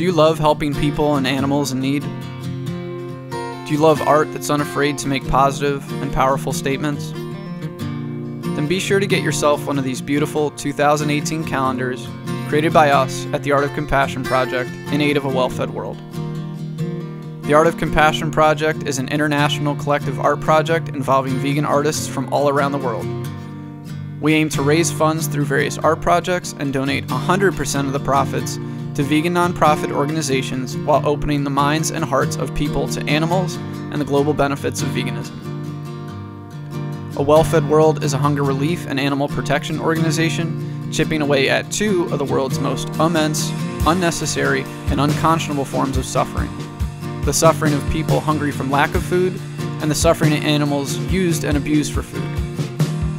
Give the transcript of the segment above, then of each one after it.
Do you love helping people and animals in need? Do you love art that's unafraid to make positive and powerful statements? Then be sure to get yourself one of these beautiful 2018 calendars created by us at the Art of Compassion Project in aid of a well fed world. The Art of Compassion Project is an international collective art project involving vegan artists from all around the world. We aim to raise funds through various art projects and donate 100% of the profits to vegan nonprofit organizations while opening the minds and hearts of people to animals and the global benefits of veganism. A Well Fed World is a hunger relief and animal protection organization chipping away at two of the world's most immense, unnecessary, and unconscionable forms of suffering the suffering of people hungry from lack of food, and the suffering of animals used and abused for food.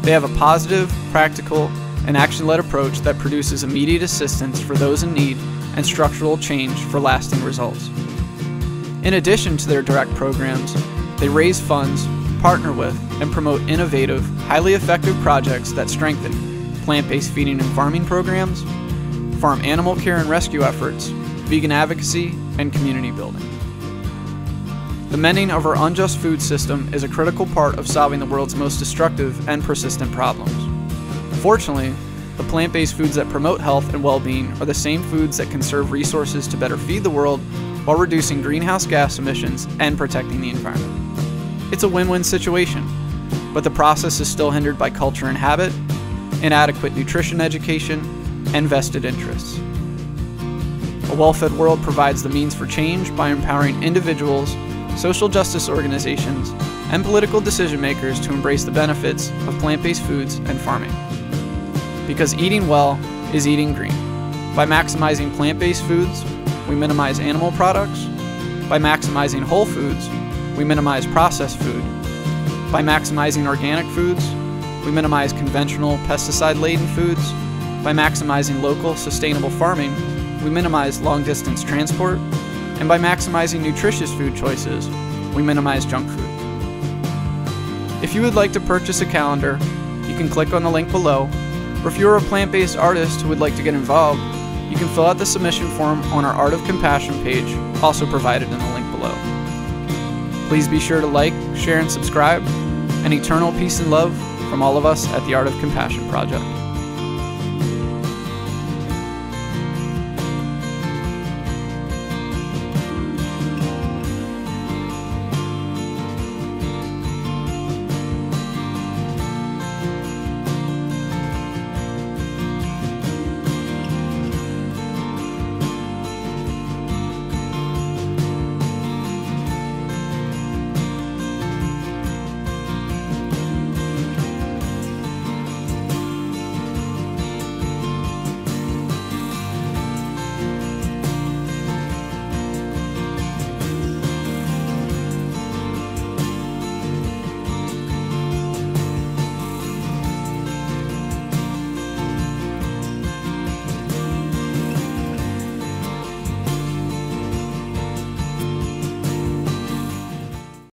They have a positive, practical, and action led approach that produces immediate assistance for those in need and structural change for lasting results. In addition to their direct programs, they raise funds, partner with, and promote innovative, highly effective projects that strengthen plant based feeding and farming programs, farm animal care and rescue efforts, vegan advocacy, and community building. The mending of our unjust food system is a critical part of solving the world's most destructive and persistent problems. Fortunately, the plant based foods that promote health and well being are the same foods that conserve resources to better feed the world while reducing greenhouse gas emissions and protecting the environment. It's a win win situation, but the process is still hindered by culture and habit, inadequate nutrition education, and vested interests. A well fed world provides the means for change by empowering individuals, social justice organizations, and political decision makers to embrace the benefits of plant based foods and farming because eating well is eating green. By maximizing plant based foods, we minimize animal products. By maximizing whole foods, we minimize processed food. By maximizing organic foods, we minimize conventional pesticide laden foods. By maximizing local, sustainable farming, we minimize long distance transport. And by maximizing nutritious food choices, we minimize junk food. If you would like to purchase a calendar, you can click on the link below or if you're a plant based artist who would like to get involved, you can fill out the submission form on our Art of Compassion page, also provided in the link below. Please be sure to like, share, and subscribe, and eternal peace and love from all of us at the Art of Compassion Project.